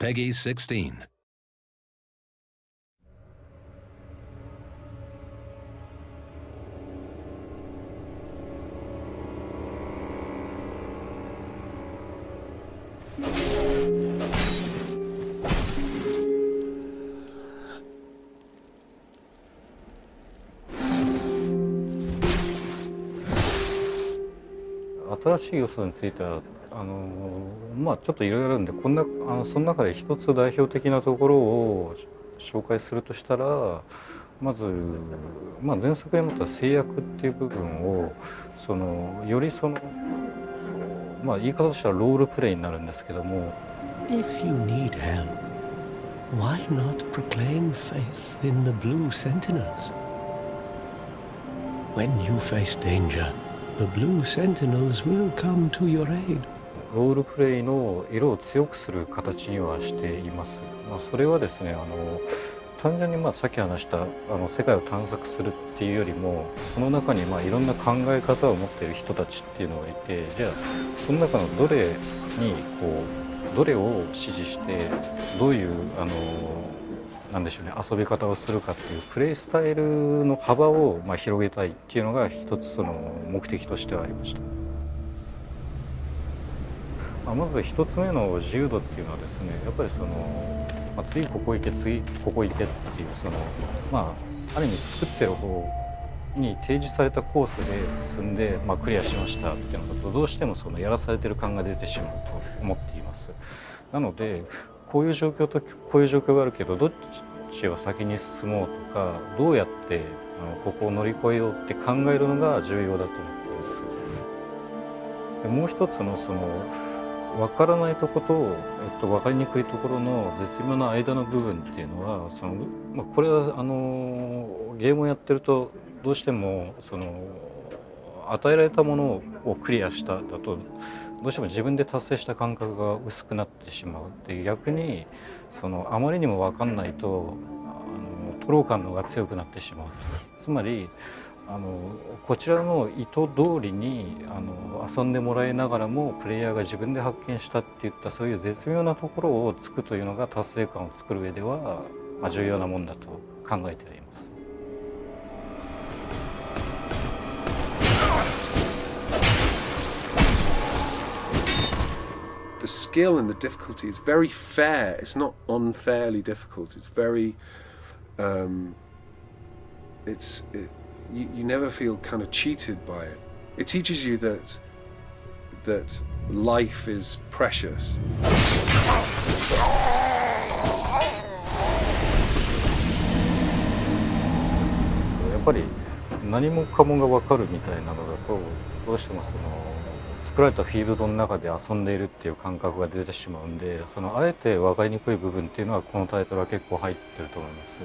Peggy 16. 新しい要素についてはあのまあちょっといろいろあるんでこんなあのその中で一つ代表的なところを紹介するとしたらまず、まあ、前作で持った制約っていう部分をそのよりその、まあ、言い方としてはロールプレイになるんですけども If you need help, why not proclaim faith in the Blue Sentinels? When you face danger, the Blue Sentinels will come to your aid. ロールプレイの色を強くする形にはしています。まあ、それはですねあの単純にまあさっき話したあの世界を探索するっていうよりもその中にまあいろんな考え方を持っている人たちっていうのがいてじゃあその中のどれにこうどれを支持してどういうあのなんでしょうね遊び方をするかっていうプレイスタイルの幅をまあ広げたいっていうのが一つその目的としてはありました。まあまず一つ目の自由度っていうのはですねやっぱりその、まあ、次ここ行け次ここ行けっていうそのまあある意味作ってる方に提示されたコースで進んで、まあ、クリアしましたっていうのだとどうしてもそのやらされてる感が出てしまうと思っています。なのでこういう状況とこういう状況があるけどどっちを先に進もうとかどうやってあのここを乗り越えようって考えるのが重要だと思っています。でもう一つのその分からないとこと、えっと、分かりにくいところの絶妙な間の部分っていうのはその、まあ、これはあのゲームをやってるとどうしてもその与えられたものをクリアしただとどうしても自分で達成した感覚が薄くなってしまう。で逆にそのあまりにも分かんないとあの徒労感のが強くなってしまうつまりあのこちらの意図通りにあの遊んでもらいながらもプレイヤーが自分で発見したっていったそういう絶妙なところをつくというのが達成感を作る上では、まあ、重要なもんだと考えています。the skill and the difficulty is very fair. It's not unfairly difficult. It's very, um, it's it, you, you never feel kind of cheated by it. It teaches you that that life is precious. やっぱり何もかもが分かるみたいなのだとどうしてもその作られたフィールドの中で遊んでいるっていう感覚が出てしまうんでそのあえて分かりにくい部分っていうのはこのタイトルは結構入ってると思います。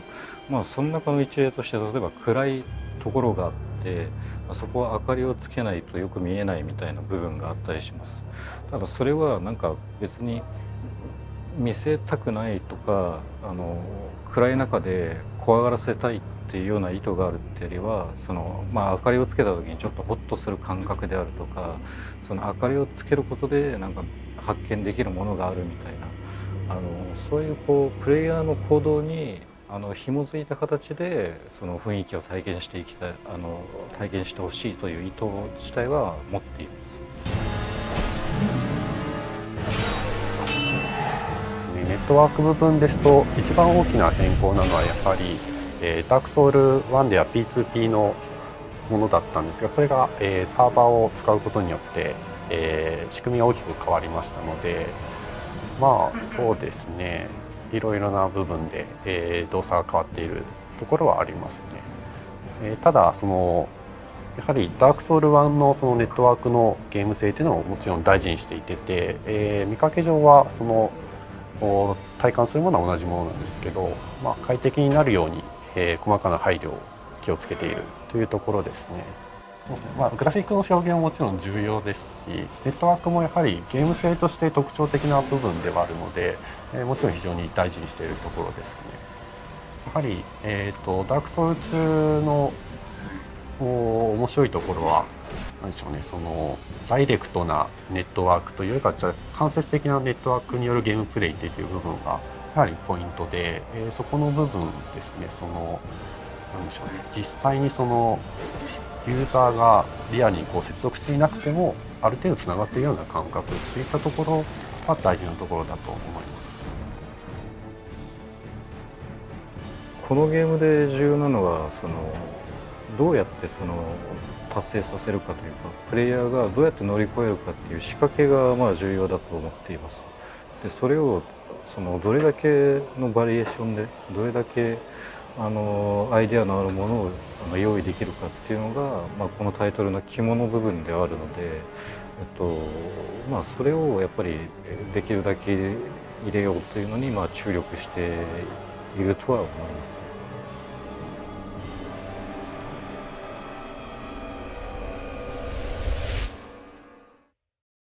まあその中の一例として例えば暗いところがあってまあそこは明かりをつけないとよく見えないみたいな部分があったりします。ただそれはなんか別に見せたくないとかあの暗い中で怖がらせたいっていうような意図があるっていうよりはその、まあ、明かりをつけた時にちょっとホッとする感覚であるとかその明かりをつけることでなんか発見できるものがあるみたいなあのそういうこうプレイヤーの行動にあの紐づいた形でその雰囲気を体験していきたいあの体験してほしいという意図自体は持っています。ネットワーク部分ですと一番大きな変更なのはやはり、えー、ダークソウル1では P2P のものだったんですがそれが、えー、サーバーを使うことによって、えー、仕組みが大きく変わりましたのでまあそうですねいろいろな部分で、えー、動作が変わっているところはありますね。えー、ただそのやはりダークソウル1のそのネットワークのゲーム性というのをもちろん大事にしていてて、えー、見かけ上はその体感するものは同じものなんですけど、まあ、快適になるように、えー、細かな配慮を気をつけているというところですね。そうですね。まあ、グラフィックの表現ももちろん重要ですしネットワークもやはりゲーム性として特徴的な部分ではあるので、えー、もちろん非常に大事にしているところですね。やはり、えーと、ダークソウル2の面白いところはなんでしょうねそのダイレクトなネットワークというよりかじゃ間接的なネットワークによるゲームプレイっていう部分がやはりポイントで、えー、そこの部分ですね。そのなんでしょうね。実際にそのユーザーがリアにこう接続していなくてもある程度つながっているような感覚っていったところは大事なところだと思います。このゲームで重要なのはそのどうやってその達成させるかというかプレイヤーがどうやって乗り越えるかっていう仕掛けがまあ重要だと思っています。でそれをそのどれだけのバリエーションでどれだけあのアイデアのあるものをあの用意できるかっていうのが、まあ、このタイトルの肝の部分ではあるので、えっとまあ、それをやっぱりできるだけ入れようというのに、まあ、注力しているとは思います。